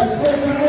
Yes,